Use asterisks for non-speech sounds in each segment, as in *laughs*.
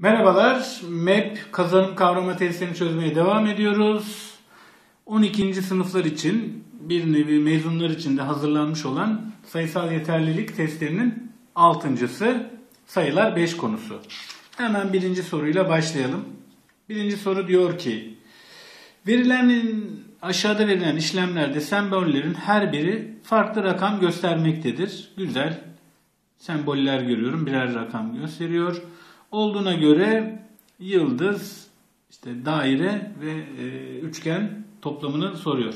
Merhabalar, MEP kazanım kavrama testlerini çözmeye devam ediyoruz. 12. sınıflar için bir nevi mezunlar için de hazırlanmış olan sayısal yeterlilik testlerinin altıncısı sayılar 5 konusu. Hemen birinci soruyla başlayalım. Birinci soru diyor ki verilen aşağıda verilen işlemlerde sembollerin her biri farklı rakam göstermektedir. Güzel. Semboller görüyorum. Birer rakam gösteriyor olduğuna göre yıldız, işte daire ve e, üçgen toplamını soruyor.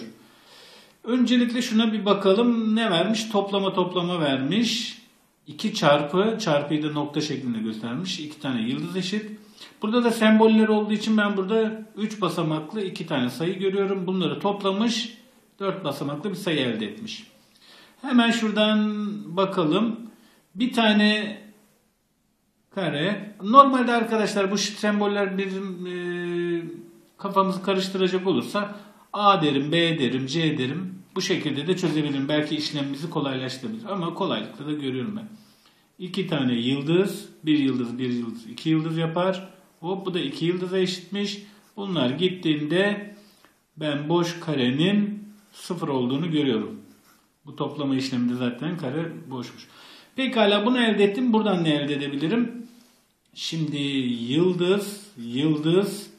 Öncelikle şuna bir bakalım. Ne vermiş? Toplama toplama vermiş. 2 çarpı, çarpıyı da nokta şeklinde göstermiş. 2 tane yıldız eşit. Burada da semboller olduğu için ben burada 3 basamaklı 2 tane sayı görüyorum. Bunları toplamış. 4 basamaklı bir sayı elde etmiş. Hemen şuradan bakalım. Bir tane kare. Normalde arkadaşlar bu semboller bizim e, kafamızı karıştıracak olursa A derim, B derim, C derim. Bu şekilde de çözebilirim. Belki işlemimizi kolaylaştırabilir. Ama kolaylıkla da görüyorum ben. İki tane yıldız, bir yıldız, bir yıldız, iki yıldız yapar. Hop bu da iki yıldıza eşitmiş. Bunlar gittiğinde ben boş karenin sıfır olduğunu görüyorum. Bu toplama işleminde zaten kare boşmuş. Pekala bunu elde ettim. Buradan ne elde edebilirim? Şimdi yıldız, yıldız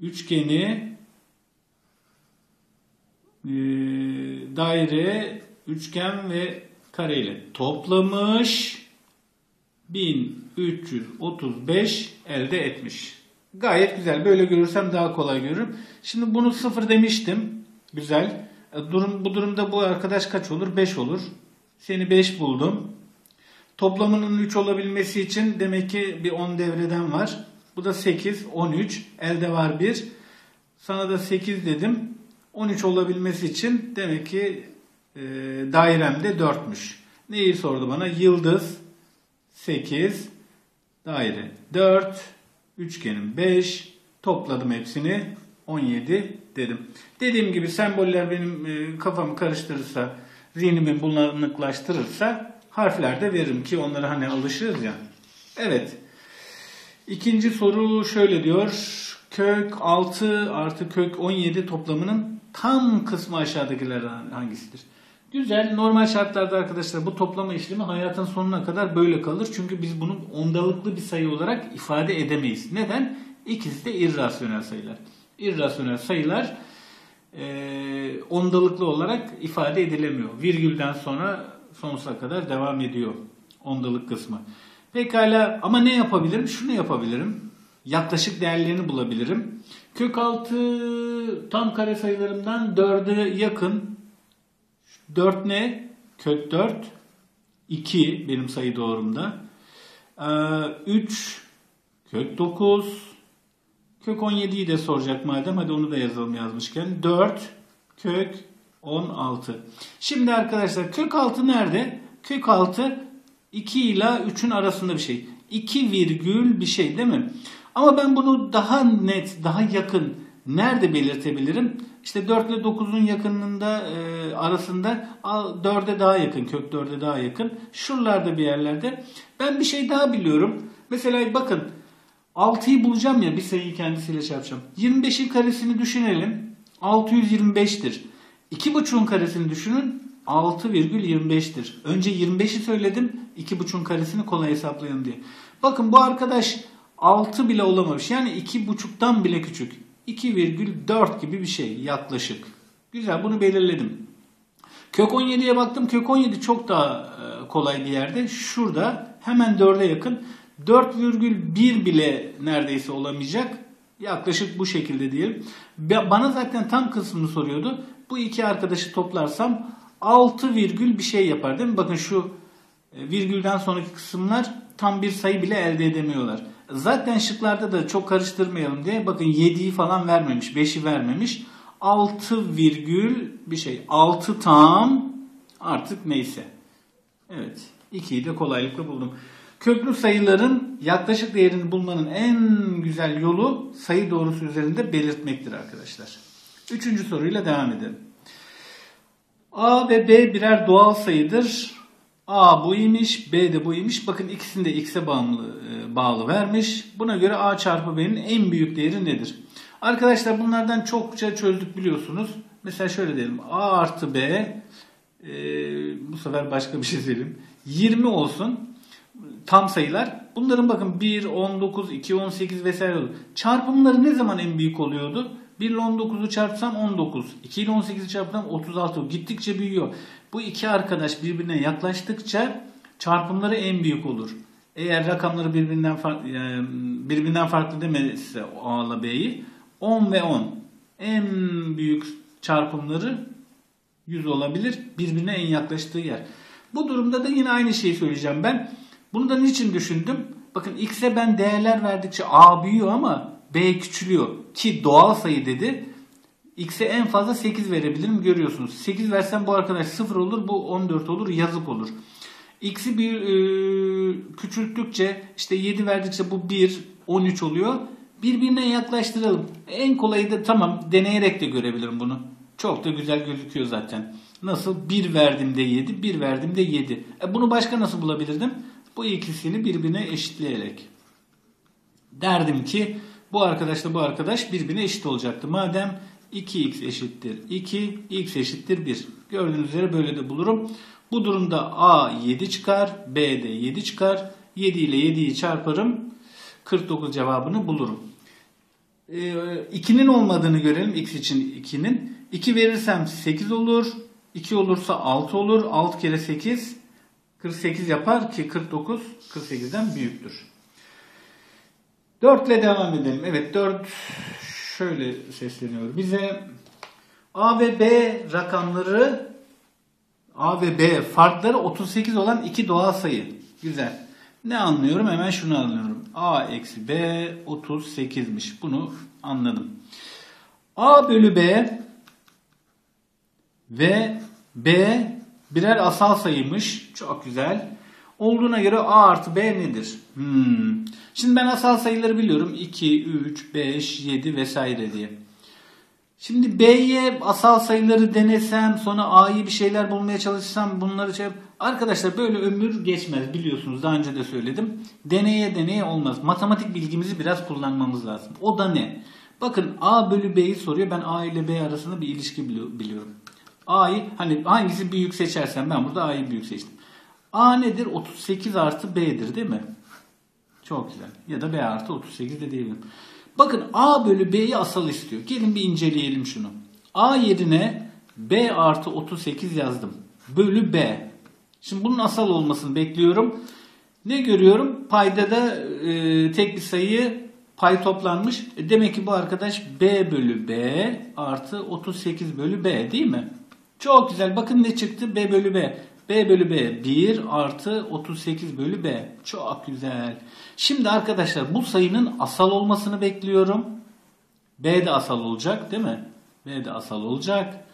üçgeni e, daire, üçgen ve kare ile toplamış 1335 elde etmiş. Gayet güzel. Böyle görürsem daha kolay görürüm. Şimdi bunu sıfır demiştim. Güzel. E, durum, bu durumda bu arkadaş kaç olur? 5 olur. Seni 5 buldum. Toplamının 3 olabilmesi için demek ki bir 10 devreden var. Bu da 8, 13. Elde var 1. Sana da 8 dedim. 13 olabilmesi için demek ki e, dairemde 4'müş. Neyi sordu bana? Yıldız 8, daire 4, üçgenim 5. Topladım hepsini 17 dedim. Dediğim gibi semboller benim e, kafamı karıştırırsa, zihnimi bulanıklaştırırsa harflerde veririm ki onlara hani alışırız ya. Evet. İkinci soru şöyle diyor. Kök 6 artı kök 17 toplamının tam kısmı aşağıdakilerden hangisidir? Güzel. Normal şartlarda arkadaşlar bu toplama işlemi hayatın sonuna kadar böyle kalır. Çünkü biz bunu ondalıklı bir sayı olarak ifade edemeyiz. Neden? İkisi de irrasyonel sayılar. İrrasyonel sayılar ondalıklı olarak ifade edilemiyor. Virgülden sonra sonsuza kadar devam ediyor ondalık kısmı. Pekala ama ne yapabilirim? Şunu yapabilirim. Yaklaşık değerlerini bulabilirim. Kök 6 tam kare sayılarımdan 4'e yakın. 4 ne? Kök 4. 2 benim sayı doğrumda. 3 kök 9 kök 17'yi de soracak madem hadi onu da yazalım yazmışken 4 kök 16. Şimdi arkadaşlar kök 6 nerede? Kök 6 2 ile 3'ün arasında bir şey. 2 virgül bir şey değil mi? Ama ben bunu daha net, daha yakın nerede belirtebilirim? İşte 4 ile 9'un yakınında e, arasında 4'e daha yakın, kök 4'e daha yakın. Şuralarda bir yerlerde. Ben bir şey daha biliyorum. Mesela bakın 6'yı bulacağım ya bir sayıyı kendisiyle çarpacağım. 25'in karesini düşünelim. 625'tir. 2.5'un karesini düşünün 6,25'tir. Önce 25'i söyledim 2.5'un karesini kolay hesaplayalım diye. Bakın bu arkadaş 6 bile olamamış. Yani 2.5'tan bile küçük. 2,4 gibi bir şey yaklaşık. Güzel bunu belirledim. Kök 17'ye baktım. Kök 17 çok daha e, kolay bir yerde. Şurada hemen 4'e yakın. 4,1 bile neredeyse olamayacak. Yaklaşık bu şekilde diyelim. Bana zaten tam kısmını soruyordu. Bu iki arkadaşı toplarsam 6 virgül bir şey yapar değil mi? Bakın şu e, virgülden sonraki kısımlar tam bir sayı bile elde edemiyorlar. Zaten şıklarda da çok karıştırmayalım diye bakın 7'yi falan vermemiş, 5'i vermemiş. 6 virgül bir şey. 6 tam artık neyse. Evet. 2'yi de kolaylıkla buldum. Köklü sayıların yaklaşık değerini bulmanın en güzel yolu sayı doğrusu üzerinde belirtmektir arkadaşlar. Üçüncü soruyla devam edelim. A ve B birer doğal sayıdır. A bu imiş, B de bu imiş. Bakın ikisini de x'e bağımlı, e, bağlı vermiş. Buna göre A çarpı B'nin en büyük değeri nedir? Arkadaşlar bunlardan çokça çözdük biliyorsunuz. Mesela şöyle diyelim. A artı B e, bu sefer başka bir şey söyleyeyim. 20 olsun. Tam sayılar. Bunların bakın 1, 19, 2, 18 vesaire olur. Çarpımları ne zaman en büyük oluyordu? 1 ile 19'u çarpsam 19. 2 ile 18'i çarpsam 36. Gittikçe büyüyor. Bu iki arkadaş birbirine yaklaştıkça çarpımları en büyük olur. Eğer rakamları birbirinden farklı, birbirinden farklı demezse A ile B'yi 10 ve 10 en büyük çarpımları 100 olabilir. Birbirine en yaklaştığı yer. Bu durumda da yine aynı şeyi söyleyeceğim ben. Bunu da niçin düşündüm? Bakın x'e ben değerler verdikçe a büyüyor ama b küçülüyor. Ki doğal sayı dedi. x'e en fazla 8 verebilirim görüyorsunuz. 8 versem bu arkadaş 0 olur bu 14 olur yazık olur. x'i bir e, küçülttükçe işte 7 verdikçe bu 1 13 oluyor. Birbirine yaklaştıralım. En kolayı da tamam deneyerek de görebilirim bunu. Çok da güzel gözüküyor zaten. Nasıl? 1 verdiğimde 7, 1 verdiğimde 7. E bunu başka nasıl bulabilirdim? Bu ikisini birbirine eşitleyerek. Derdim ki bu arkadaşla bu arkadaş birbirine eşit olacaktı. Madem 2x eşittir 2, x eşittir 1. Gördüğünüz üzere böyle de bulurum. Bu durumda a 7 çıkar, b de 7 çıkar. 7 ile 7'yi çarparım. 49 cevabını bulurum. 2'nin ee, olmadığını görelim. x için 2'nin. 2 verirsem 8 olur. 2 olursa 6 olur. 6 kere 8 48 yapar ki 49 48'den büyüktür. 4 ile devam edelim. Evet 4 şöyle sesleniyor bize. A ve B rakamları A ve B farkları 38 olan iki doğal sayı. Güzel. Ne anlıyorum? Hemen şunu anlıyorum. A eksi B 38'miş. Bunu anladım. A bölü B ve B birer asal sayıymış. Çok güzel. Olduğuna göre A artı B nedir? Hmm. Şimdi ben asal sayıları biliyorum. 2, 3, 5, 7 vesaire diye. Şimdi B'ye asal sayıları denesem sonra A'yı bir şeyler bulmaya çalışsam bunları şey Arkadaşlar böyle ömür geçmez biliyorsunuz daha önce de söyledim. Deneye deneye olmaz. Matematik bilgimizi biraz kullanmamız lazım. O da ne? Bakın A bölü B'yi soruyor. Ben A ile B arasında bir ilişki biliyorum. A'yı hani hangisi büyük seçersem ben burada A'yı büyük seçtim. A nedir? 38 artı B'dir değil mi? Çok güzel. Ya da B artı 38 de diyebilirim. Bakın A bölü B'yi asal istiyor. Gelin bir inceleyelim şunu. A yerine B artı 38 yazdım. Bölü B. Şimdi bunun asal olmasını bekliyorum. Ne görüyorum? Payda da e, tek bir sayı pay toplanmış. E, demek ki bu arkadaş B bölü B artı 38 bölü B değil mi? Çok güzel. Bakın ne çıktı? B bölü B. B bölü B 1 artı 38 bölü B. Çok güzel. Şimdi arkadaşlar bu sayının asal olmasını bekliyorum. B de asal olacak değil mi? B de asal olacak.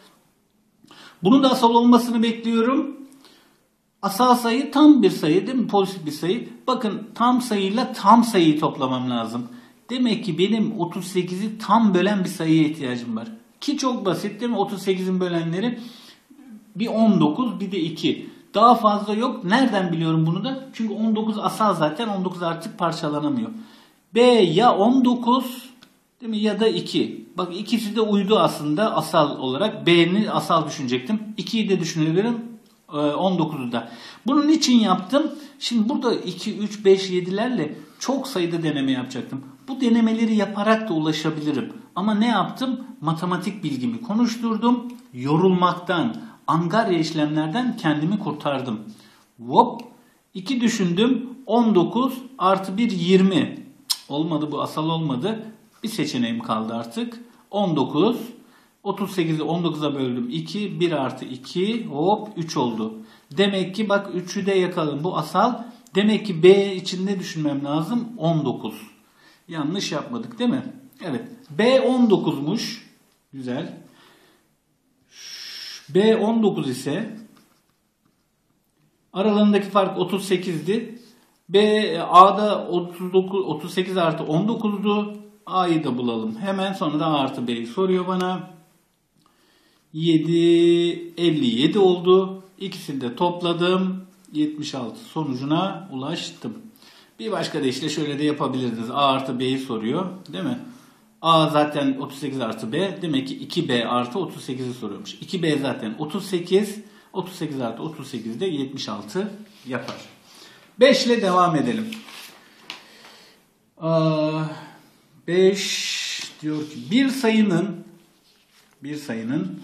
Bunun da asal olmasını bekliyorum. Asal sayı tam bir sayı değil mi? Pozitif bir sayı. Bakın tam sayıyla tam sayıyı toplamam lazım. Demek ki benim 38'i tam bölen bir sayıya ihtiyacım var. Ki çok basit değil mi? 38'in bölenleri bir 19 bir de 2. Daha fazla yok. Nereden biliyorum bunu da? Çünkü 19 asal zaten 19 artık parçalanamıyor. B ya 19 değil mi ya da 2. Bak ikisi de uydu aslında asal olarak. B'ni asal düşünecektim. 2'yi de düşünebilirim. 19'u da. Bunun için yaptım. Şimdi burada 2, 3, 5, 7'lerle çok sayıda deneme yapacaktım. Bu denemeleri yaparak da ulaşabilirim. Ama ne yaptım? Matematik bilgimi konuşturdum. Yorulmaktan, angarya işlemlerden kendimi kurtardım. Hop. 2 düşündüm. 19 artı 1 20. olmadı bu asal olmadı. Bir seçeneğim kaldı artık. 19. 38'i 19'a böldüm. 2. 1 artı 2. Hop 3 oldu. Demek ki bak 3'ü de yakalım. Bu asal. Demek ki B içinde düşünmem lazım. 19. Yanlış yapmadık değil mi? Evet. B 19'muş. Güzel. B 19 ise aralarındaki fark 38'di. B A'da 39 38 artı 19'du. A'yı da bulalım. Hemen sonra da A artı B'yi soruyor bana. 7 57 oldu. İkisini de topladım. 76 sonucuna ulaştım. Bir başka deyişle şöyle de yapabilirdiniz. A artı B'yi soruyor değil mi? A zaten 38 artı B. Demek ki 2B artı 38'i soruyormuş. 2B zaten 38. 38 artı 38 de 76 yapar. 5 ile devam edelim. 5 diyor ki bir sayının bir sayının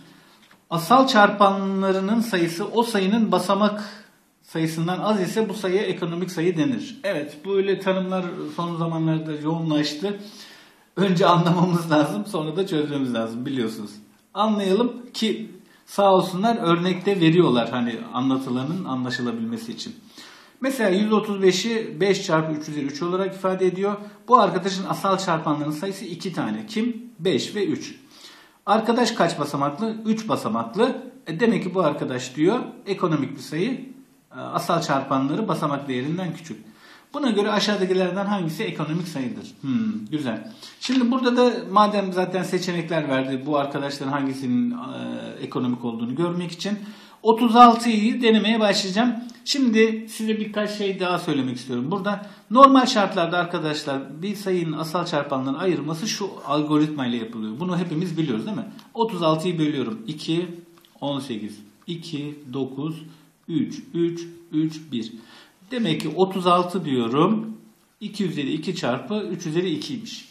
asal çarpanlarının sayısı o sayının basamak sayısından az ise bu sayıya ekonomik sayı denir. Evet böyle tanımlar son zamanlarda yoğunlaştı. Önce anlamamız lazım sonra da çözmemiz lazım biliyorsunuz. Anlayalım ki sağ olsunlar örnekte veriyorlar hani anlatılanın anlaşılabilmesi için. Mesela 135'i 5 çarpı 3 üzeri 3 olarak ifade ediyor. Bu arkadaşın asal çarpanlarının sayısı 2 tane. Kim? 5 ve 3. Arkadaş kaç basamaklı? 3 basamaklı. E demek ki bu arkadaş diyor ekonomik bir sayı. E, asal çarpanları basamak değerinden küçük. Buna göre aşağıdakilerden hangisi ekonomik sayıdır? Hmm, güzel. Şimdi burada da madem zaten seçenekler verdi bu arkadaşların hangisinin e, ekonomik olduğunu görmek için 36'yı denemeye başlayacağım. Şimdi size birkaç şey daha söylemek istiyorum. Burada normal şartlarda arkadaşlar bir sayının asal çarpanlarını ayırması şu algoritma ile yapılıyor. Bunu hepimiz biliyoruz değil mi? 36'yı bölüyorum. 2, 18, 2, 9, 3, 3, 3, 1. Demek ki 36 diyorum. 2 üzeri 2 çarpı 3 üzeri 2'ymiş.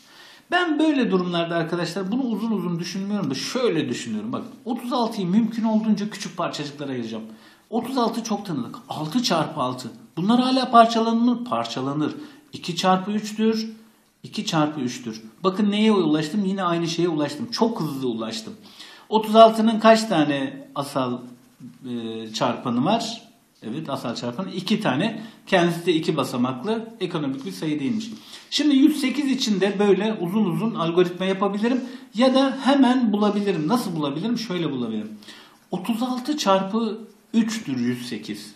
Ben böyle durumlarda arkadaşlar bunu uzun uzun düşünmüyorum da şöyle düşünüyorum. Bak 36'yı mümkün olduğunca küçük parçacıklara ayıracağım. 36 çok tanıdık. 6 çarpı 6. Bunlar hala parçalanır? Parçalanır. 2 çarpı 3'tür. 2 çarpı 3'tür. Bakın neye ulaştım? Yine aynı şeye ulaştım. Çok hızlı ulaştım. 36'nın kaç tane asal e, çarpanı var? Evet asal çarpanı 2 tane. Kendisi de 2 basamaklı ekonomik bir sayı değilmiş. Şimdi 108 için de böyle uzun uzun algoritma yapabilirim. Ya da hemen bulabilirim. Nasıl bulabilirim? Şöyle bulabilirim. 36 çarpı 3'tür 108.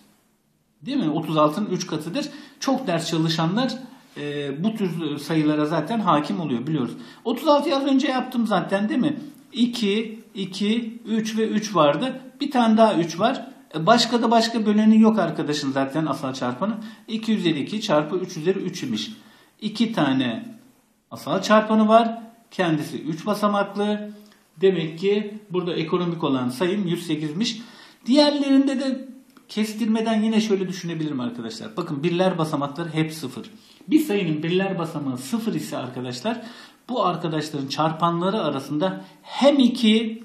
Değil mi? 36'nın 3 katıdır. Çok ders çalışanlar e, bu tür sayılara zaten hakim oluyor biliyoruz. 36'yı az önce yaptım zaten değil mi? 2, 2, 3 ve 3 vardı. Bir tane daha 3 var. E, başka da başka böleni yok arkadaşın zaten asal çarpanı. 2 üzeri 2 çarpı 3 üzeri 3 imiş. 2 tane asal çarpanı var. Kendisi 3 basamaklı. Demek ki burada ekonomik olan sayım 108'miş. Diğerlerinde de kestirmeden yine şöyle düşünebilirim arkadaşlar. Bakın birler basamakları hep sıfır. Bir sayının birler basamağı sıfır ise arkadaşlar bu arkadaşların çarpanları arasında hem 2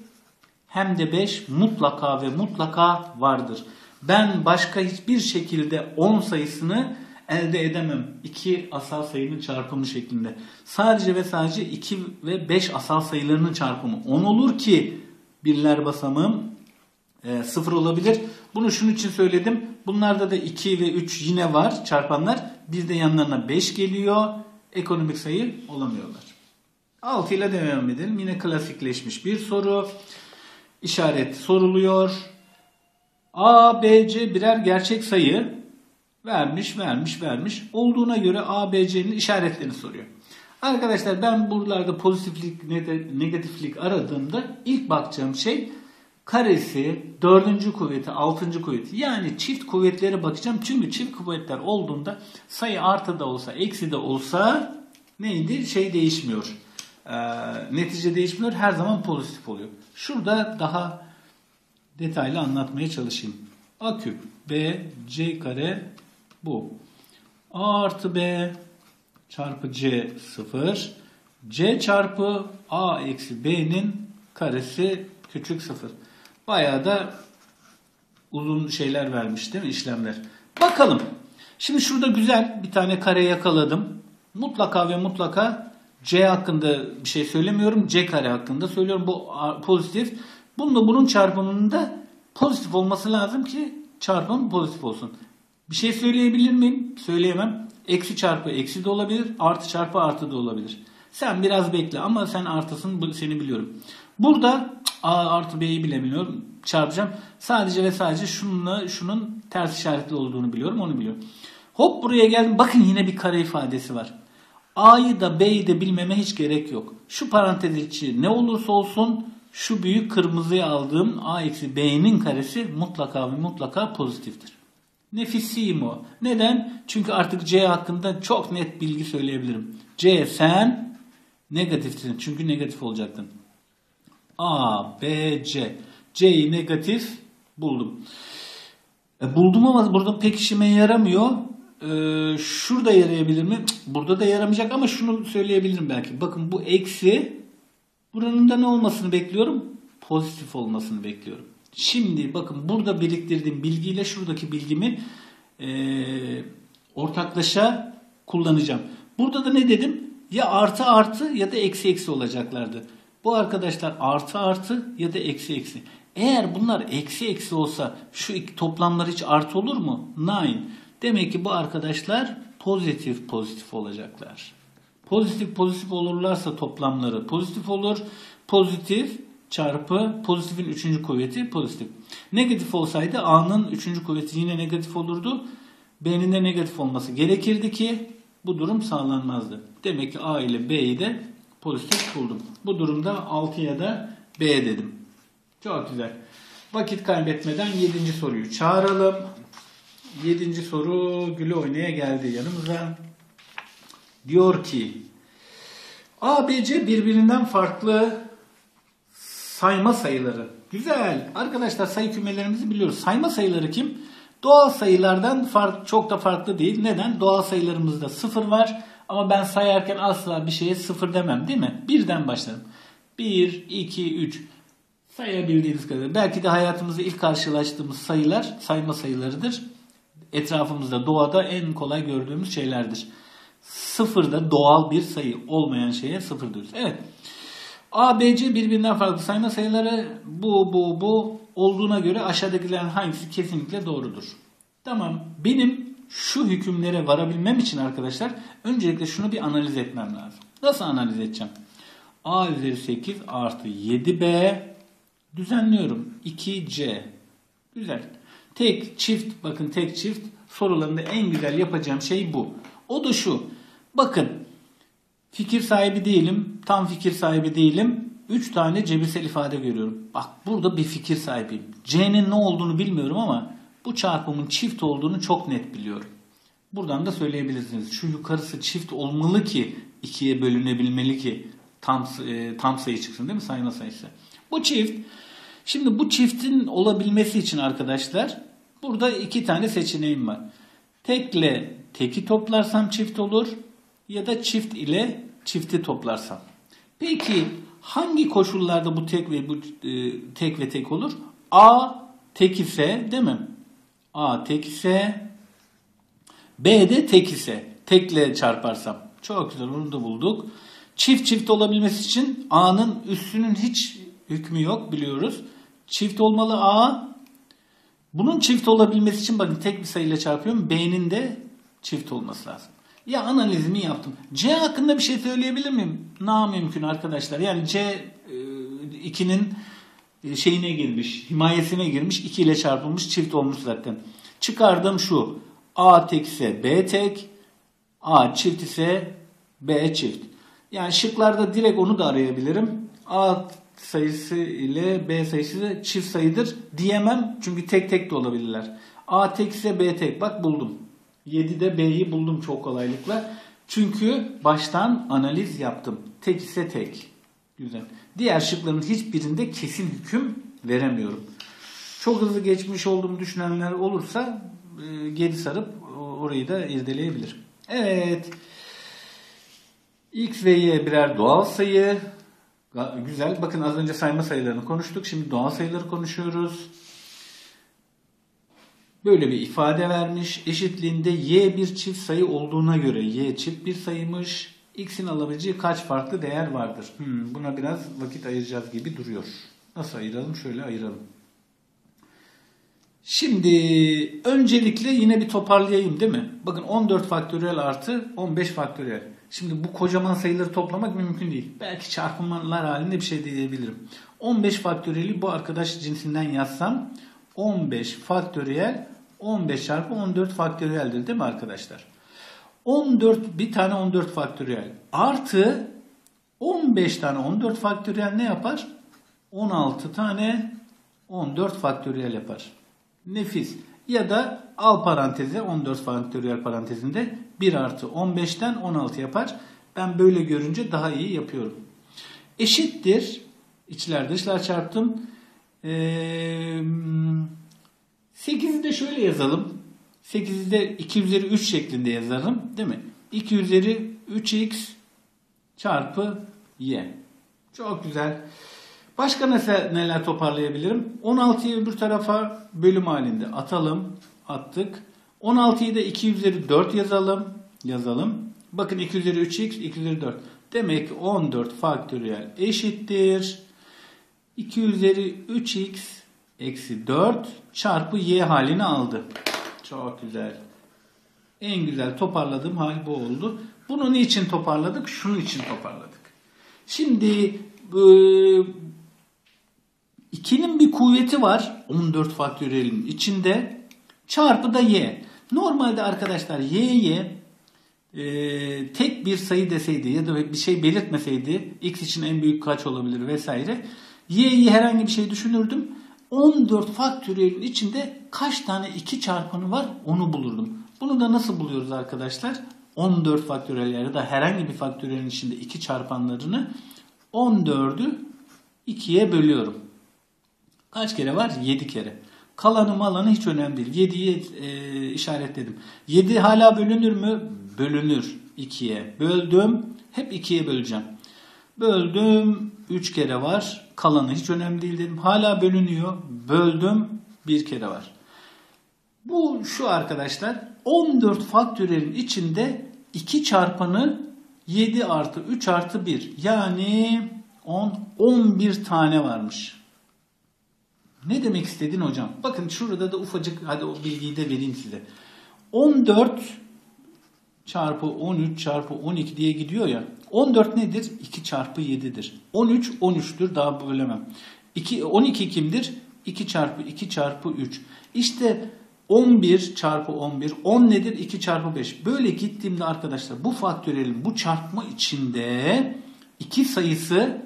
hem de 5 mutlaka ve mutlaka vardır. Ben başka hiçbir şekilde 10 sayısını elde edemem. 2 asal sayının çarpımı şeklinde. Sadece ve sadece 2 ve 5 asal sayılarının çarpımı 10 olur ki birler basamağım e, 0 olabilir. Bunu şunun için söyledim. Bunlarda da 2 ve 3 yine var çarpanlar. Bir de yanlarına 5 geliyor. Ekonomik sayı olamıyorlar. 6 ile devam edelim. Yine klasikleşmiş bir soru. İşaret soruluyor. A, B, C birer gerçek sayı vermiş, vermiş, vermiş. Olduğuna göre A, B, C'nin işaretlerini soruyor. Arkadaşlar ben buralarda pozitiflik, negatiflik aradığımda ilk bakacağım şey karesi, dördüncü kuvveti, altıncı kuvveti yani çift kuvvetlere bakacağım. Çünkü çift kuvvetler olduğunda sayı artı da olsa, eksi de olsa neydi? Şey değişmiyor. Ee, netice değişmiyor. Her zaman pozitif oluyor. Şurada daha detaylı anlatmaya çalışayım. A küp, B, C kare bu. A artı B çarpı C 0. C çarpı A eksi B'nin karesi küçük 0. Bayağı da uzun şeyler vermiş değil mi işlemler. Bakalım. Şimdi şurada güzel bir tane kare yakaladım. Mutlaka ve mutlaka C hakkında bir şey söylemiyorum. C kare hakkında söylüyorum. Bu pozitif. Bununla bunun çarpımında pozitif olması lazım ki çarpım pozitif olsun. Bir şey söyleyebilir miyim? Söyleyemem. Eksi çarpı eksi de olabilir. Artı çarpı artı da olabilir. Sen biraz bekle ama sen artısın seni biliyorum. Burada A artı B'yi bilemiyorum. Çarpacağım. Sadece ve sadece şununla şunun ters işaretli olduğunu biliyorum. Onu biliyorum. Hop buraya geldim. Bakın yine bir kare ifadesi var. A'yı da B'yi de bilmeme hiç gerek yok. Şu parantez içi ne olursa olsun şu büyük kırmızıya aldığım A eksi B'nin karesi mutlaka ve mutlaka pozitiftir. Nefissimo. Neden? Çünkü artık C hakkında çok net bilgi söyleyebilirim. C sen negatifsin. Çünkü negatif olacaktın. A, B, C. C'yi negatif buldum. E, buldum ama burada pek işime yaramıyor. E, şurada yarayabilir mi? Burada da yaramayacak ama şunu söyleyebilirim belki. Bakın bu eksi buranın da ne olmasını bekliyorum? Pozitif olmasını bekliyorum. Şimdi bakın burada biriktirdiğim bilgiyle şuradaki bilgimi e, ortaklaşa kullanacağım. Burada da ne dedim? Ya artı artı ya da eksi eksi olacaklardı. Bu arkadaşlar artı artı ya da eksi eksi. Eğer bunlar eksi eksi olsa şu iki toplamlar hiç artı olur mu? Nine. Demek ki bu arkadaşlar pozitif pozitif olacaklar. Pozitif pozitif olurlarsa toplamları pozitif olur. Pozitif çarpı pozitifin üçüncü kuvveti pozitif. Negatif olsaydı A'nın üçüncü kuvveti yine negatif olurdu. B'nin de negatif olması gerekirdi ki bu durum sağlanmazdı. Demek ki A ile B'yi de pozitif buldum. Bu durumda 6'ya da B dedim. Çok güzel. Vakit kaybetmeden 7. soruyu çağıralım. 7. soru Gülü oynaya geldi yanımıza. Diyor ki A, B, C birbirinden farklı sayma sayıları. Güzel. Arkadaşlar sayı kümelerimizi biliyoruz. Sayma sayıları kim? Doğal sayılardan fark, çok da farklı değil. Neden? Doğal sayılarımızda sıfır var. Ama ben sayarken asla bir şeye sıfır demem değil mi? Birden başlarım. 1, 2, 3 sayabildiğiniz kadar. Belki de hayatımızda ilk karşılaştığımız sayılar sayma sayılarıdır. Etrafımızda doğada en kolay gördüğümüz şeylerdir. Sıfır da doğal bir sayı olmayan şeye sıfır diyoruz. Evet. A, B, C birbirinden farklı sayma sayıları bu, bu, bu olduğuna göre aşağıdakilerin hangisi kesinlikle doğrudur. Tamam. Benim şu hükümlere varabilmem için arkadaşlar öncelikle şunu bir analiz etmem lazım. Nasıl analiz edeceğim? A üzeri 8 artı 7B düzenliyorum. 2C. Güzel. Tek çift bakın tek çift sorularında en güzel yapacağım şey bu. O da şu. Bakın fikir sahibi değilim. Tam fikir sahibi değilim. 3 tane cebirsel ifade görüyorum. Bak burada bir fikir sahibiyim. C'nin ne olduğunu bilmiyorum ama bu çarpımın çift olduğunu çok net biliyorum. Buradan da söyleyebilirsiniz. Şu yukarısı çift olmalı ki ikiye bölünebilmeli ki tam e, tam sayı çıksın değil mi sayma sayısı. Bu çift. Şimdi bu çiftin olabilmesi için arkadaşlar burada iki tane seçeneğim var. Tekle teki toplarsam çift olur ya da çift ile çifti toplarsam. Peki hangi koşullarda bu tek ve bu e, tek ve tek olur? A tek ise değil mi? A tek ise B de tek ise tekle çarparsam. Çok güzel onu da bulduk. Çift çift olabilmesi için A'nın üstünün hiç hükmü yok biliyoruz. Çift olmalı A. Bunun çift olabilmesi için bakın tek bir sayıyla çarpıyorum. B'nin de çift olması lazım. Ya analizimi yaptım. C hakkında bir şey söyleyebilir miyim? Na mümkün arkadaşlar. Yani C 2'nin e, şeyine girmiş, himayesine girmiş, 2 ile çarpılmış, çift olmuş zaten. Çıkardığım şu. A tek ise B tek, A çift ise B çift. Yani şıklarda direkt onu da arayabilirim. A sayısı ile B sayısı çift sayıdır diyemem. Çünkü tek tek de olabilirler. A tek ise B tek. Bak buldum. 7'de B'yi buldum çok kolaylıkla. Çünkü baştan analiz yaptım. Tek ise tek. Güzel. Diğer şıkların hiçbirinde kesin hüküm veremiyorum. Çok hızlı geçmiş olduğumu düşünenler olursa e, geri sarıp orayı da irdeleyebilir. Evet. X ve Y birer doğal sayı. Güzel. Bakın az önce sayma sayılarını konuştuk. Şimdi doğal sayıları konuşuyoruz. Böyle bir ifade vermiş. Eşitliğinde Y bir çift sayı olduğuna göre Y çift bir sayıymış. X'in alabileceği kaç farklı değer vardır? Hmm, buna biraz vakit ayıracağız gibi duruyor. Nasıl ayıralım? Şöyle ayıralım. Şimdi öncelikle yine bir toparlayayım değil mi? Bakın 14 faktöriyel artı 15 faktöriyel. Şimdi bu kocaman sayıları toplamak mümkün değil. Belki çarpımlar halinde bir şey diyebilirim. 15 faktöriyeli bu arkadaş cinsinden yazsam 15 faktöriyel 15 çarpı 14 faktöriyeldir değil mi arkadaşlar? 14 bir tane 14 faktöriyel artı 15 tane 14 faktöriyel ne yapar? 16 tane 14 faktöriyel yapar. Nefis. Ya da al paranteze 14 faktöriyel parantezinde 1 artı 15'ten 16 yapar. Ben böyle görünce daha iyi yapıyorum. Eşittir. İçler dışlar çarptım. Ee, 8'i de şöyle yazalım. 8'i de 2 üzeri 3 şeklinde yazarım. Değil mi? 2 üzeri 3x çarpı y. Çok güzel. Başka nasıl neler toparlayabilirim? 16'yı öbür tarafa bölüm halinde atalım. Attık. 16'yı da 2 üzeri 4 yazalım. Yazalım. Bakın 2 üzeri 3x, 2 üzeri 4. Demek ki 14 faktöriyel eşittir. 2 üzeri 3x eksi 4 çarpı y halini aldı. Çok güzel. En güzel toparladığım hal bu oldu. Bunu niçin toparladık? Şunun için toparladık. Şimdi 2'nin bir kuvveti var 14 faktöriyelin içinde çarpı da y. Normalde arkadaşlar y'ye e, tek bir sayı deseydi ya da bir şey belirtmeseydi x için en büyük kaç olabilir vesaire y'yi herhangi bir şey düşünürdüm. 14 faktöriyelin içinde kaç tane 2 çarpanı var onu bulurdum. Bunu da nasıl buluyoruz arkadaşlar? 14 faktöriyel ya da herhangi bir faktöriyelin içinde 2 çarpanlarını 14'ü 2'ye bölüyorum. Kaç kere var? 7 kere. Kalanı malanı hiç önemli değil. 7'yi e, işaretledim. 7 hala bölünür mü? Bölünür 2'ye. Böldüm. Hep 2'ye böleceğim. Böldüm. 3 kere var. Kalanı hiç önemli değil dedim. Hala bölünüyor. Böldüm. 1 kere var. Bu şu arkadaşlar 14 faktörelin içinde 2 çarpanı 7 artı 3 artı 1 yani 10 11 tane varmış. Ne demek istedin hocam? Bakın şurada da ufacık hadi o bilgiyi de vereyim size. 14 çarpı 13 çarpı 12 diye gidiyor ya. 14 nedir? 2 çarpı 7'dir. 13 13'tür daha bölemem. 2, 12 kimdir? 2 çarpı 2 çarpı 3. İşte 11 çarpı 11. 10 nedir? 2 çarpı 5. Böyle gittiğimde arkadaşlar bu faktörelin bu çarpma içinde 2 sayısı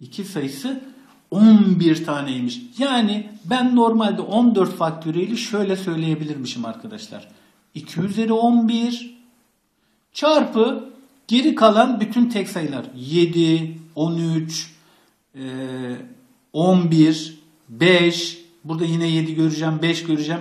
2 sayısı 11 taneymiş. Yani ben normalde 14 faktöriyeli şöyle söyleyebilirmişim arkadaşlar. 2 üzeri 11 çarpı geri kalan bütün tek sayılar. 7, 13, 11, 5, burada yine 7 göreceğim, 5 göreceğim.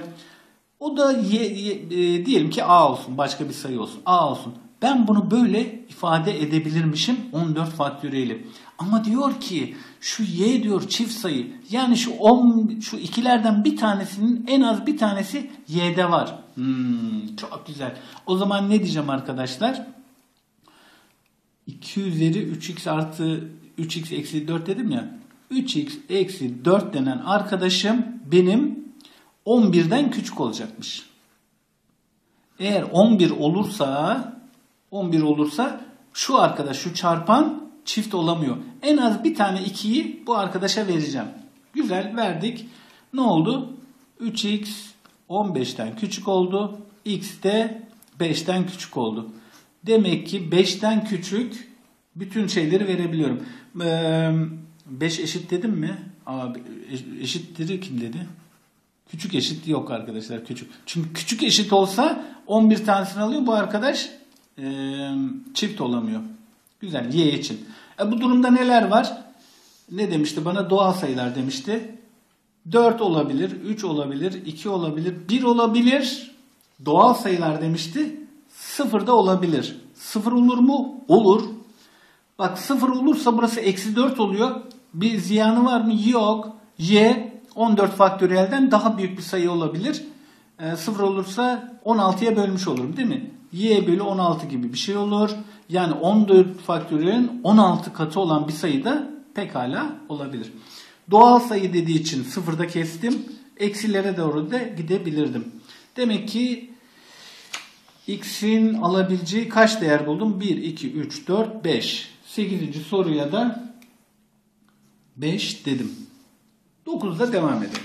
O da ye, ye, e, diyelim ki A olsun, başka bir sayı olsun. A olsun. Ben bunu böyle ifade edebilirmişim 14 faktöriyeli. Ama diyor ki şu y diyor çift sayı. Yani şu 10 şu ikilerden bir tanesinin en az bir tanesi y'de var. Hmm, çok güzel. O zaman ne diyeceğim arkadaşlar? 2 üzeri 3x artı 3x eksi 4 dedim ya. 3x eksi 4 denen arkadaşım benim 11'den küçük olacakmış. Eğer 11 olursa 11 olursa şu arkadaş şu çarpan çift olamıyor. En az bir tane 2'yi bu arkadaşa vereceğim. Güzel verdik. Ne oldu? 3x 15'ten küçük oldu. x de 5'ten küçük oldu. Demek ki 5'ten küçük bütün şeyleri verebiliyorum. 5 eşit dedim mi? Abi eşittir kim dedi? Küçük eşit yok arkadaşlar küçük. Çünkü küçük eşit olsa 11 tanesini alıyor bu arkadaş e, çift olamıyor. Güzel y için. E, bu durumda neler var? Ne demişti bana? Doğal sayılar demişti. 4 olabilir, 3 olabilir, 2 olabilir, 1 olabilir. Doğal sayılar demişti. 0 da olabilir. 0 olur mu? Olur. Bak 0 olursa burası eksi 4 oluyor. Bir ziyanı var mı? Yok. Y 14 faktöriyelden daha büyük bir sayı olabilir. E, 0 olursa 16'ya bölmüş olurum değil mi? Y bölü 16 gibi bir şey olur. Yani 14 faktöriyelin 16 katı olan bir sayı da pekala olabilir. Doğal sayı dediği için sıfırda kestim. Eksilere doğru da gidebilirdim. Demek ki x'in alabileceği kaç değer buldum? 1, 2, 3, 4, 5. 8. soruya da 5 dedim. 9'da devam edelim.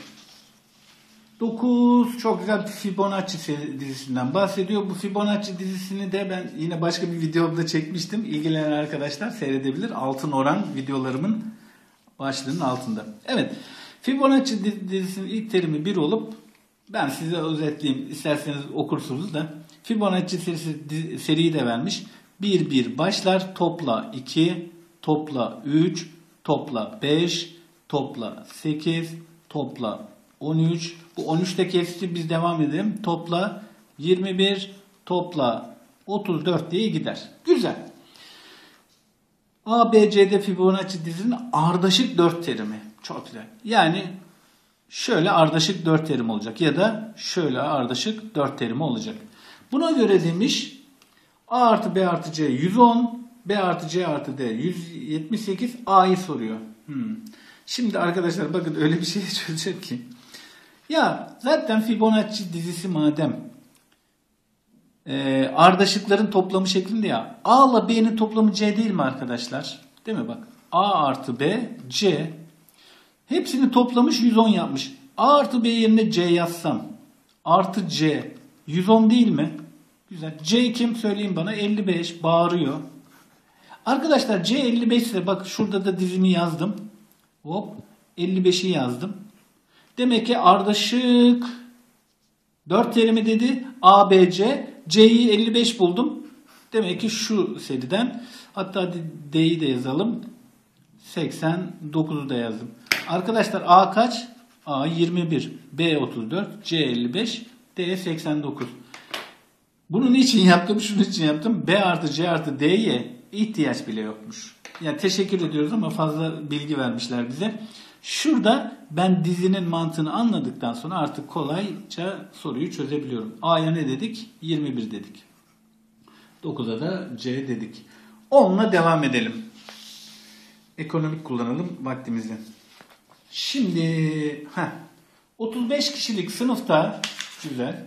9 çok güzel bir Fibonacci dizisinden bahsediyor. Bu Fibonacci dizisini de ben yine başka bir videomda çekmiştim. İlgilenen arkadaşlar seyredebilir. Altın oran videolarımın başlığının altında. Evet. Fibonacci dizisinin ilk terimi 1 olup Ben size özetleyeyim. isterseniz okursunuz da. Fibonacci serisi, seriyi de vermiş. 1 1 başlar. Topla 2, topla 3, topla 5, topla 8, topla 13. Bu 13'te kesici biz devam edelim. Topla 21, topla 34 diye gider. Güzel. A, B, C'de Fibonacci dizinin ardışık 4 terimi. Çok güzel. Yani şöyle ardışık 4 terim olacak ya da şöyle ardışık 4 terimi olacak. Buna göre demiş A artı B artı C 110, B artı C artı D 178, A'yı soruyor. Hmm. Şimdi arkadaşlar bakın öyle bir şey *laughs* çözecek ki. Ya zaten Fibonacci dizisi madem e, ardışıkların toplamı şeklinde ya. A ile B'nin toplamı C değil mi arkadaşlar? Değil mi bak? A artı B, C. Hepsini toplamış 110 yapmış. A artı B yerine C yazsam. Artı C. 110 değil mi? Güzel. C kim söyleyeyim bana? 55. Bağırıyor. Arkadaşlar C 55 ise bak şurada da dizimi yazdım. Hop. 55'i yazdım. Demek ki ardışık 4 terimi dedi. A, B, C. C'yi 55 buldum. Demek ki şu seriden hatta D'yi de yazalım. 89'u da yazdım. Arkadaşlar A kaç? A 21, B 34, C 55, D 89. Bunun için yaptım? Şunun için yaptım. B artı C artı D'ye ihtiyaç bile yokmuş. Yani teşekkür ediyoruz ama fazla bilgi vermişler bize. Şurada ben dizinin mantığını anladıktan sonra artık kolayca soruyu çözebiliyorum. A'ya ne dedik? 21 dedik. 9'a da C dedik. 10'la devam edelim. Ekonomik kullanalım vaktimizi. Şimdi heh, 35 kişilik sınıfta güzel.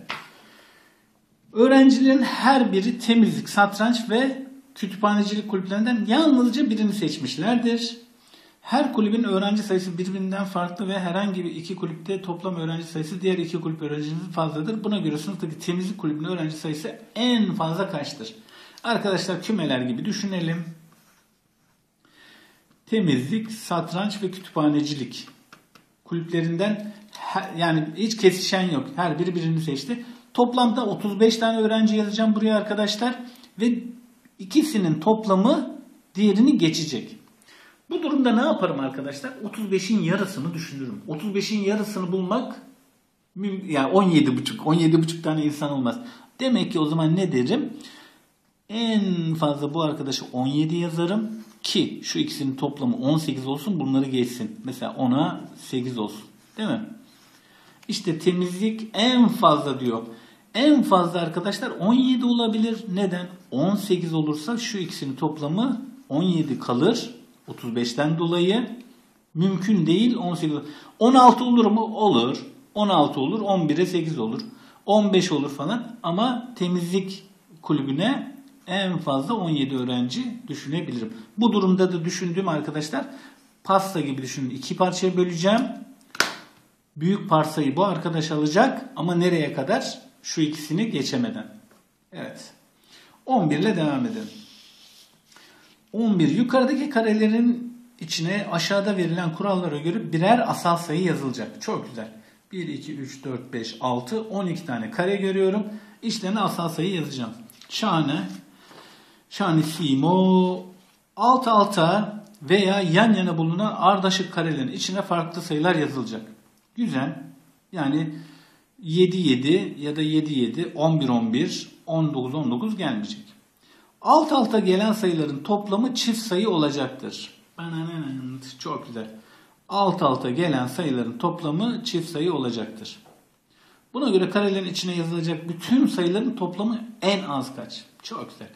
Öğrencilerin her biri temizlik, satranç ve kütüphanecilik kulüplerinden yalnızca birini seçmişlerdir. Her kulübün öğrenci sayısı birbirinden farklı ve herhangi bir iki kulüpte toplam öğrenci sayısı diğer iki kulüp öğrencinin fazladır. Buna göre sınıftaki temizlik kulübünün öğrenci sayısı en fazla kaçtır? Arkadaşlar kümeler gibi düşünelim. Temizlik, satranç ve kütüphanecilik kulüplerinden yani hiç kesişen yok. Her biri birini seçti. Toplamda 35 tane öğrenci yazacağım buraya arkadaşlar ve ikisinin toplamı diğerini geçecek. Bu durumda ne yaparım arkadaşlar? 35'in yarısını düşünürüm. 35'in yarısını bulmak yani 17 buçuk 17 buçuk tane insan olmaz. Demek ki o zaman ne derim? En fazla bu arkadaşı 17 yazarım ki şu ikisinin toplamı 18 olsun bunları geçsin. Mesela 10'a 8 olsun. Değil mi? İşte temizlik en fazla diyor. En fazla arkadaşlar 17 olabilir. Neden? 18 olursa şu ikisinin toplamı 17 kalır. 35'ten dolayı mümkün değil 18 olur. 16 olur mu? Olur. 16 olur. 11'e 8 olur. 15 olur falan ama temizlik kulübüne en fazla 17 öğrenci düşünebilirim. Bu durumda da düşündüğüm arkadaşlar pasta gibi düşünün. İki parçaya böleceğim. Büyük parsayı bu arkadaş alacak ama nereye kadar? Şu ikisini geçemeden. Evet. 11 ile devam edelim. 11. Yukarıdaki karelerin içine aşağıda verilen kurallara göre birer asal sayı yazılacak. Çok güzel. 1, 2, 3, 4, 5, 6, 12 tane kare görüyorum. İçlerine asal sayı yazacağım. Şahane. Şahanissimo. Alt alta veya yan yana bulunan ardışık karelerin içine farklı sayılar yazılacak. Güzel. Yani 7, 7 ya da 7, 7, 11, 11, 19, 19 gelmeyecek. Alt alta gelen sayıların toplamı çift sayı olacaktır. Çok güzel. Alt alta gelen sayıların toplamı çift sayı olacaktır. Buna göre karelerin içine yazılacak bütün sayıların toplamı en az kaç? Çok güzel.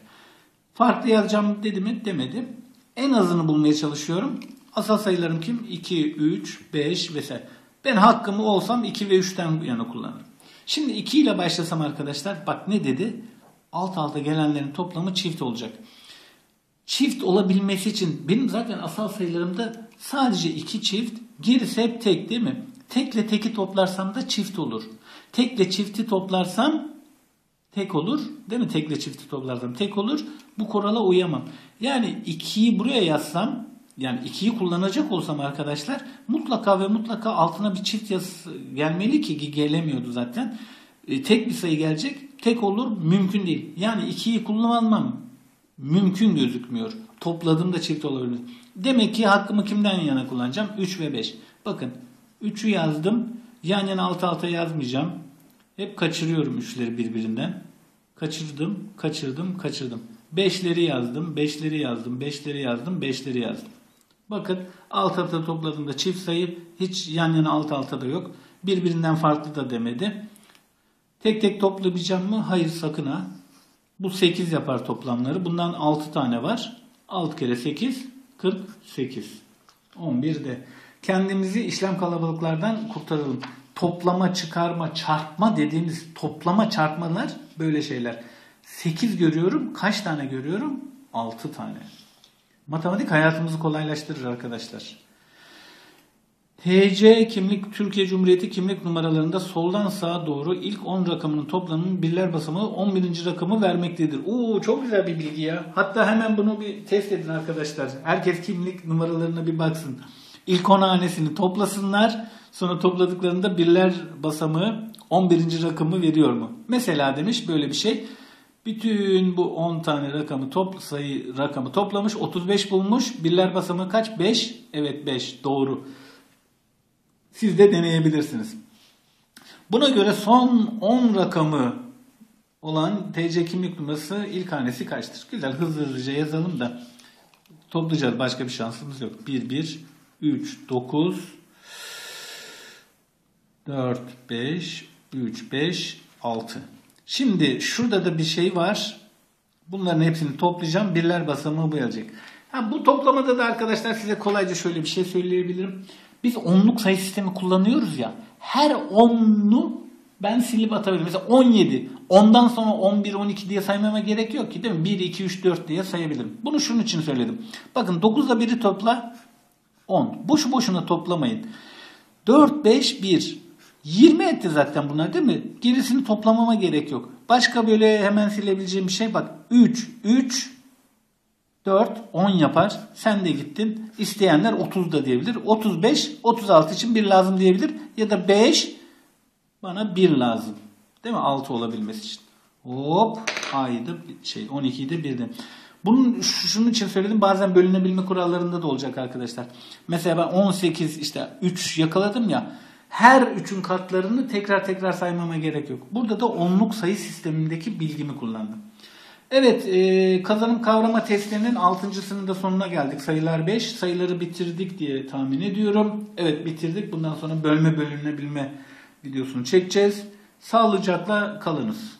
Farklı yazacağım dedi mi? Demedim. En azını bulmaya çalışıyorum. Asal sayılarım kim? 2, 3, 5 vesaire. Ben hakkımı olsam 2 ve 3'ten yana kullanırım. Şimdi 2 ile başlasam arkadaşlar bak ne dedi? Alt alta gelenlerin toplamı çift olacak. Çift olabilmesi için benim zaten asal sayılarımda sadece iki çift, gerisi hep tek değil mi? Tekle teki toplarsam da çift olur. Tekle çifti toplarsam tek olur. Değil mi? Tekle çifti toplarsam tek olur. Bu kurala uyamam. Yani 2'yi buraya yazsam yani 2'yi kullanacak olsam arkadaşlar mutlaka ve mutlaka altına bir çift yazısı gelmeli ki gelemiyordu zaten. E, tek bir sayı gelecek. Tek olur mümkün değil. Yani 2'yi kullanmam mümkün gözükmüyor. Topladığımda çift olabilir. Demek ki hakkımı kimden yana kullanacağım? 3 ve 5. Bakın 3'ü yazdım. Yan yana alt alta yazmayacağım. Hep kaçırıyorum 3'leri birbirinden. Kaçırdım, kaçırdım, kaçırdım. 5'leri yazdım, 5'leri yazdım, 5'leri yazdım, 5'leri yazdım. Bakın alt alta topladığımda çift sayı hiç yan yana alt alta da yok. Birbirinden farklı da demedi. Tek tek toplamayacağım mı? Hayır sakın ha. Bu 8 yapar toplamları. Bundan 6 tane var. 6 kere 8 48. 11 de. Kendimizi işlem kalabalıklardan kurtaralım. Toplama, çıkarma, çarpma dediğimiz toplama çarpmalar böyle şeyler. 8 görüyorum. Kaç tane görüyorum? 6 tane. Matematik hayatımızı kolaylaştırır arkadaşlar. TC kimlik Türkiye Cumhuriyeti kimlik numaralarında soldan sağa doğru ilk 10 rakamının toplamının birler basamağı 11. rakamı vermektedir. Oo çok güzel bir bilgi ya. Hatta hemen bunu bir test edin arkadaşlar. Herkes kimlik numaralarına bir baksın. İlk 10 hanesini toplasınlar. Sonra topladıklarında birler basamağı 11. rakamı veriyor mu? Mesela demiş böyle bir şey. Bütün bu 10 tane rakamı top sayı rakamı toplamış 35 bulmuş. Birler basamağı kaç? 5. Evet 5 doğru. Siz de deneyebilirsiniz. Buna göre son 10 rakamı olan TC kimlik numarası ilk hanesi kaçtır? Güzel hızlı hızlıca yazalım da toplayacağız. Başka bir şansımız yok. 1, 1, 3, 9, 4, 5, 3, 5, 6. Şimdi şurada da bir şey var. Bunların hepsini toplayacağım. Birler basamağı bu gelecek. Ha, bu toplamada da arkadaşlar size kolayca şöyle bir şey söyleyebilirim. Biz onluk sayı sistemi kullanıyoruz ya. Her onlu ben silip atabilirim. Mesela 17. Ondan sonra 11, 12 diye saymama gerek yok ki değil mi? 1, 2, 3, 4 diye sayabilirim. Bunu şunun için söyledim. Bakın 9'da 1'i topla 10. Boşu boşuna toplamayın. 4, 5, 1. 20 etti zaten bunlar değil mi? Gerisini toplamama gerek yok. Başka böyle hemen silebileceğim bir şey bak. 3, 3, 4, 10 yapar. Sen de gittin. İsteyenler 30 da diyebilir. 35, 36 için 1 lazım diyebilir. Ya da 5, bana 1 lazım. Değil mi? 6 olabilmesi için. Hop. A'ydı şey 12'yi de 1'de. Bunun şunun için söyledim. Bazen bölünebilme kurallarında da olacak arkadaşlar. Mesela ben 18 işte 3 yakaladım ya. Her üçün katlarını tekrar tekrar saymama gerek yok. Burada da onluk sayı sistemindeki bilgimi kullandım. Evet e, kazanım kavrama testlerinin 6.sının da sonuna geldik. Sayılar 5. Sayıları bitirdik diye tahmin ediyorum. Evet bitirdik. Bundan sonra bölme bölünebilme videosunu çekeceğiz. Sağlıcakla kalınız.